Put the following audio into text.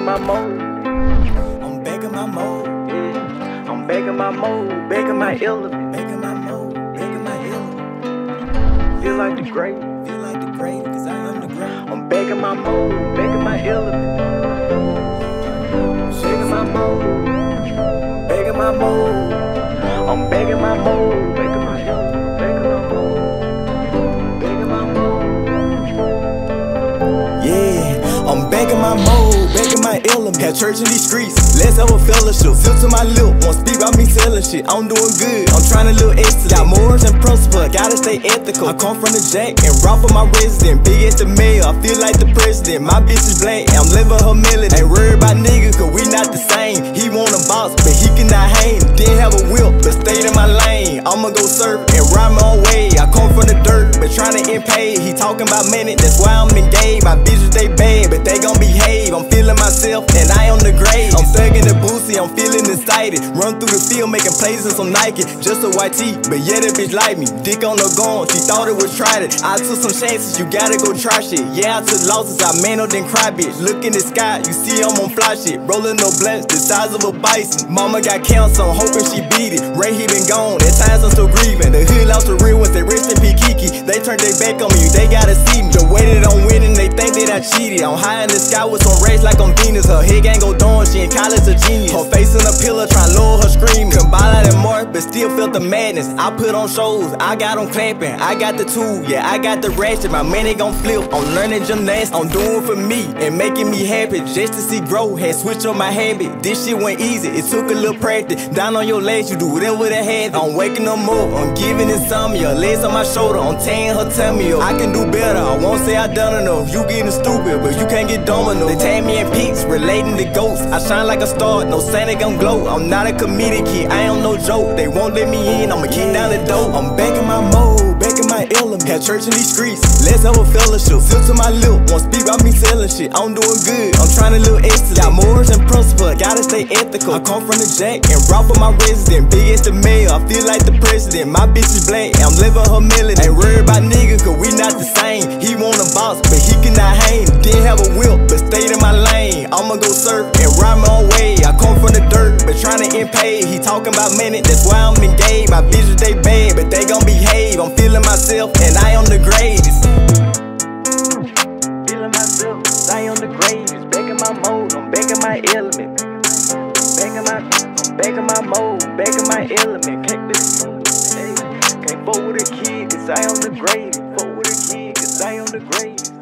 begging my mo. I'm begging my mo. Yeah. I'm begging my mo. Begging my element. Begging my mo. Begging my element. Feel like the great. Feel like the great, cause I am the great. I'm back my mode, Begging my element. Begging in my mode. Back in my mo. I'm back in my mo. back in my element. I'm begging my mode begging my element. Had church in these streets, let's have a fellowship. Fill to my lip, won't speak about me selling shit. I'm doing good, I'm trying to live excellent. Got morals and principle, gotta stay ethical. I come from the jack and rock for my resident. Big as the mayor, I feel like the president. My bitch is blank, I'm living humility. Ain't worried about niggas, cause we not the same. He want a box, but he cannot hang. Didn't have a whip, but stayed in my lane. I'ma go surf and ride my own way. I come from the dirt, but trying to get paid. He talking about money, that's why I'm engaged. My bitches, they bad, but they gon' behave. I'm feeling myself, and I am the grade. I'm thugging the boosie, I'm feeling excited. Run through the field, making plays in some Nike. Just a white tee, but yeah, that bitch like me. Dick on the gun, she thought it was tried it. I took some chances, you gotta go try shit. Yeah, I took losses, I man up then cry bitch. Look in the sky, you see I'm on fly shit. Rolling no blunts, the size of a bison. Mama got cancer, I'm hoping she beat it. Ray, he been gone, at times I'm still grieving. The hood lost the real ones, they rich and Kiki. They turned their back on me, they gotta see me. The way that I'm winning, they think that I cheated. I'm high in the sky with some rays like I'm Venus. Her head ain't go dawn, she in college a genius. Her face in a pillar, try lower her screaming. But still felt the madness. I put on shows, I got them clapping. I got the tool, yeah, I got the ratchet. My money gon' flip. I'm learning gymnastics, I'm doing for me and making me happy just to see growth. Had switched up my habit. This shit went easy, it took a little practice. Down on your legs, you do it with a head. I'm waking them up, I'm giving. Your legs on my shoulder, I'm tearing her tummy up. I can do better, I won't say I done enough. You getting stupid, but you can't get domino. They tag me in peaks, relating to ghosts. I shine like a star, no Santa gon' glow. I'm not a comedic kid, I am no joke. They won't let me in, I'ma kick down the door. I'm back in my mode, back in my element. Had church in these streets, let's have a fellowship. Fill to my lip, won't speak about me selling shit. I'm doing good, I'm trying to live excellent. Got morals and principle, gotta stay ethical. I come from the jack and rock for my resident. Big as the mayor, I feel like the president. My bitch is black, I'm living humility. Ain't worried about niggas, cause we not the same. He want a box, but he cannot hang. Didn't have a whip, but stayed in my lane. I'ma go surf and ride my own way. I trying to get paid. He talking about money, that's why I'm engaged. My bitches, they bad, but they gon' behave. I'm feeling myself, and I am the greatest. Feeling myself, I am the greatest. Begging my mode, I'm begging my element. Begging my, I'm begging my mode, begging my element. Can't this, hey, can't fuck with a kid, cause I am the greatest. Fuck with a kid, cause I am the greatest.